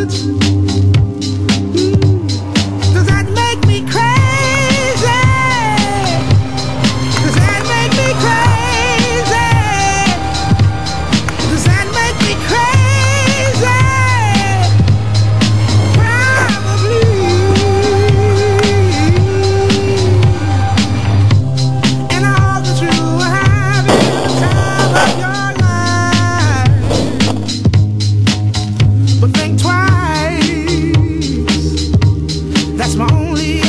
moods. lonely.